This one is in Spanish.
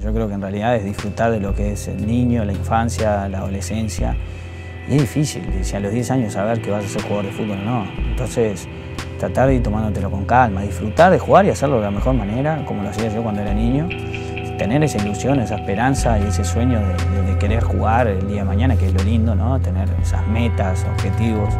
Yo creo que en realidad es disfrutar de lo que es el niño, la infancia, la adolescencia. Y es difícil, si a los 10 años saber que vas a ser jugador de fútbol o no. Entonces, tratar de ir tomándotelo con calma, disfrutar de jugar y hacerlo de la mejor manera, como lo hacía yo cuando era niño. Tener esa ilusión, esa esperanza y ese sueño de, de querer jugar el día de mañana, que es lo lindo, ¿no? Tener esas metas, objetivos.